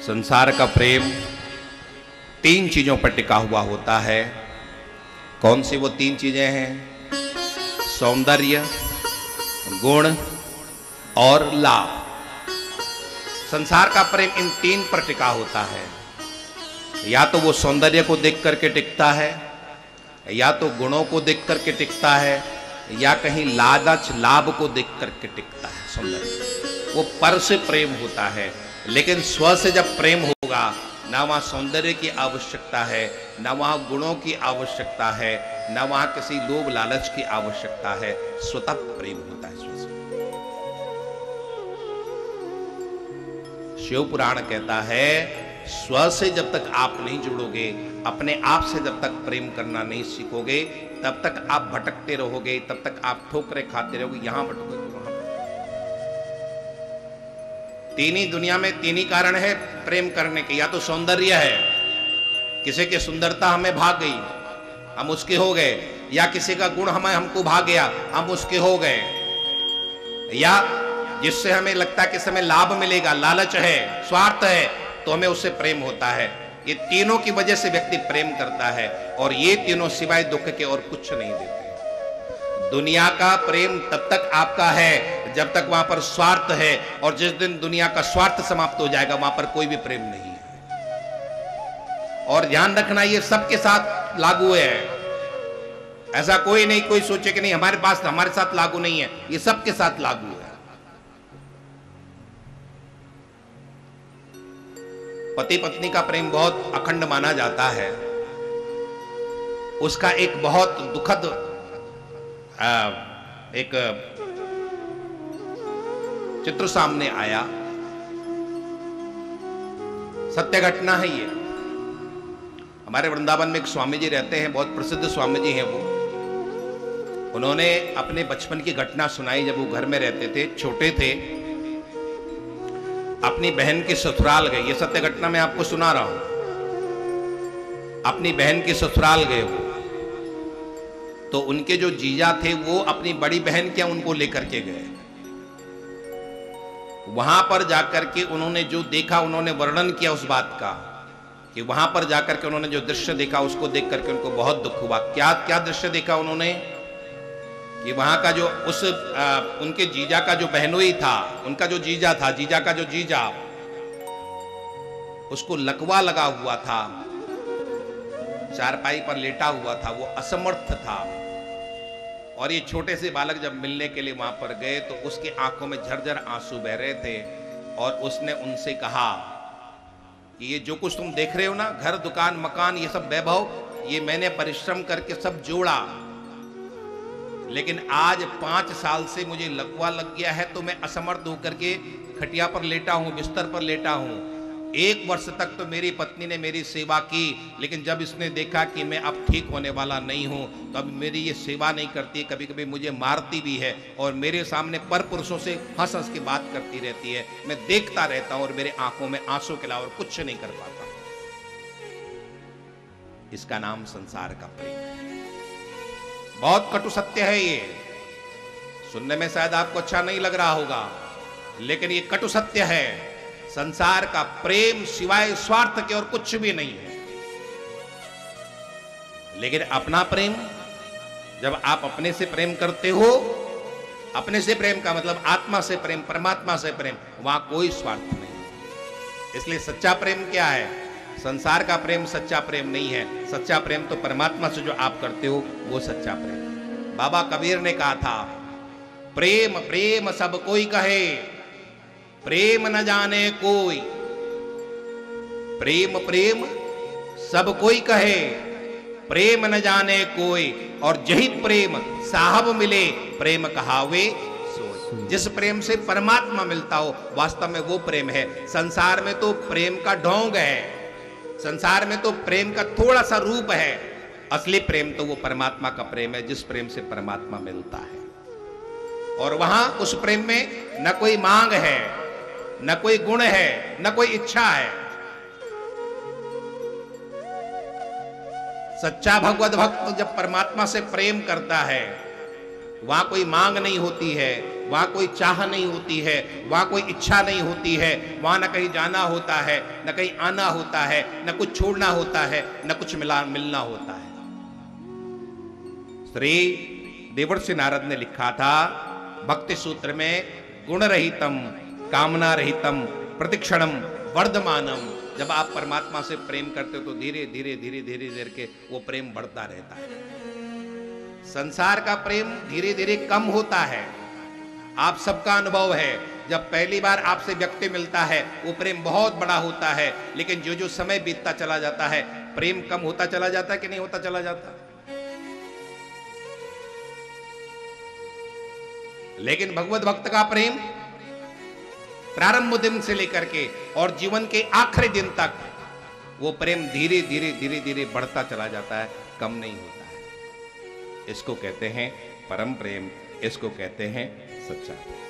संसार का प्रेम तीन चीज़ों पर टिका हुआ होता है। कौन सी वो तीन चीज़ें हैं? सौंदर्य, गुण और लाभ। संसार का प्रेम इन तीन पर टिका होता है। या तो वो सौंदर्य को देख करके टिकता है, या तो गुणों को देख करके टिकता है, या कहीं लालच, लाभ को देख करके टिकता है। सौंदर्य। वो पर से प्रेम होता है। लेकिन स्व से जब प्रेम होगा, ना वहाँ सौंदर्य की आवश्यकता है, ना वहाँ गुणों की आवश्यकता है, ना वहाँ किसी लोभ लालच की आवश्यकता है। स्वतः प्रेम होता है स्व से। शिव पुराण कहता है, स्व से जब तक आप नहीं जुड़ोगे, अपने आप से जब तक प्रेम करना नहीं सीखोगे, तब तक आप भटकते रहोगे, तब तक आप ठोकरे खाते रहोगे, यहाँ भटकोगे। तीन ही दुनिया में तीन ही कारण है प्रेम करने के, या तो सौंदर्य है। किसी की सुंदरता हमें भाग गई, हम उसके हो गए, या किसी का गुण हमें हमको भाग गया, हम उसके हो गए। या जिससे हमें लगता है कि समय लाभ मिलेगा, लालच है, स्वार्थ है तो हमें उससे प्रेम होता है। ये तीनों की वजह से व्यक्ति प्रेम करता है, और ये तीनों सिवाय दुख के और कुछ नहीं देते। दुनिया का प्रेम तब तक आपका है, जब तक वहाँ पर स्वार्थ है, और जिस दिन दुनिया का स्वार्थ समाप्त हो जाएगा, वहाँ पर कोई भी प्रेम नहीं है। और ध्यान रखना, ये सबके साथ लागू है। ऐसा कोई नहीं, कोई सोचे कि नहीं, हमारे पास, हमारे साथ लागू नहीं है, ये सबके साथ लागू है। पति पत्नी का प्रेम बहुत अखंड माना जाता है। उसका एक बहुत दुखद एक चित्र सामने आया। सत्य घटना है ये। हमारे वृंदावन में एक स्वामी जी रहते हैं, बहुत प्रसिद्ध स्वामी जी हैं वो। उन्होंने अपने बचपन की घटना सुनाई जब वो घर में रहते थे, छोटे थे। अपनी बहन के ससुराल गए ये सत्य घटना मैं आपको सुना रहा हूँ। अपनी बहन के ससुराल गए वो। तो उनके जो जीजा थे वो अपनी बड़ी बहन क्या उनको लेकर के गए? वहाँ पर जाकर के उन्होंने जो देखा उन्होंने वर्णन किया उस बात का कि वहाँ पर जाकर के उन्होंने जो दृश्य देखा उसको देख करके उनको बहुत दुख हुआ। क्या क्या दृश्य देखा उन्होंने? कि वहाँ का जो उस आ, उनके जीजा का जो बहनोई था उनका जो जीजा था जीजा का जो जीजा उसको लकवा लगा हुआ था। चारपाई पर लेटा हुआ था, वो असमर्थ था। और ये छोटे से बालक जब मिलने के लिए वहाँ पर गए तो उसकी आँखों में झरझर आँसू बह रहे थे और उसने उनसे कहा कि ये जो कुछ तुम देख रहे हो ना, घर, दुकान, मकान, ये सब वैभव, ये मैंने परिश्रम करके सब जोड़ा। लेकिन आज पाँच साल से मुझे लकवा लग गया है तो मैं असमर्थ होकर के खटिया पर लेटा हूँ, बिस्तर पर लेटा हूँ। एक वर्ष तक तो मेरी पत्नी ने मेरी सेवा की, लेकिन जब इसने देखा कि मैं अब ठीक होने वाला नहीं हूँ तो अब मेरी ये सेवा नहीं करती कभी कभी मुझे मारती भी है और मेरे सामने पर पुरुषों से हंस हंस के बात करती रहती है। मैं देखता रहता हूँ और मेरे आँखों में आँसू के अलावा कुछ नहीं कर पाता। इसका नाम संसार का प्रेम। बहुत कटु सत्य है ये। सुनने में शायद आपको अच्छा नहीं लग रहा होगा, लेकिन ये कटु सत्य है। संसार का प्रेम सिवाय स्वार्थ के और कुछ भी नहीं है। लेकिन अपना प्रेम, जब आप अपने से प्रेम करते हो, अपने से प्रेम का मतलब आत्मा से प्रेम, परमात्मा से प्रेम, वहाँ कोई स्वार्थ नहीं। इसलिए सच्चा प्रेम क्या है? संसार का प्रेम सच्चा प्रेम नहीं है। सच्चा प्रेम तो परमात्मा से जो आप करते हो, वो सच्चा प्रेम बाबा कबीर ने कहा था, प्रेम प्रेम सब कोई कहे प्रेम न जाने कोई। प्रेम प्रेम, सब कोई कहे। प्रेम न जाने कोई, और जही प्रेम साहब मिले, प्रेम कहावे जिस प्रेम से परमात्मा मिलता हो, वास्तव में वो प्रेम है। संसार में तो प्रेम का ढोंग है। संसार में तो प्रेम का थोड़ा सा रूप है। असली प्रेम तो वो परमात्मा का प्रेम है, जिस प्रेम से परमात्मा मिलता है। और वहाँ उस प्रेम में न कोई मांग है। न कोई गुण है, न कोई इच्छा है। सच्चा भगवत भक्त जब परमात्मा से प्रेम करता है, वहाँ कोई मांग नहीं होती है, वहाँ कोई चाह नहीं होती है, वहाँ कोई इच्छा नहीं होती है, वहाँ न कहीं जाना होता है, न कहीं आना होता है, न कुछ छोड़ना होता है, न कुछ मिला, मिलना होता है। श्री देवर्षि नारद ने लिखा था, भक्ति सूत्र में गुण रहितम कामना रहितम प्रतिक्षणम वर्धमानम जब आप परमात्मा से प्रेम करते हो तो धीरे धीरे धीरे धीरे धीरे के वो प्रेम बढ़ता रहता है। संसार का प्रेम धीरे धीरे कम होता है। आप सबका अनुभव है, जब पहली बार आपसे व्यक्ति मिलता है, वो प्रेम बहुत बड़ा होता है, लेकिन जो जो समय बीतता चला जाता है, प्रेम कम होता चला जाता है कि नहीं होता चला जाता? लेकिन भगवत भक्त का प्रेम प्रारंभ दिन से लेकर के और जीवन के आखिरी दिन तक, वो प्रेम धीरे धीरे धीरे धीरे बढ़ता चला जाता है, कम नहीं होता है। इसको कहते हैं परम प्रेम, इसको कहते हैं सच्चा प्रेम।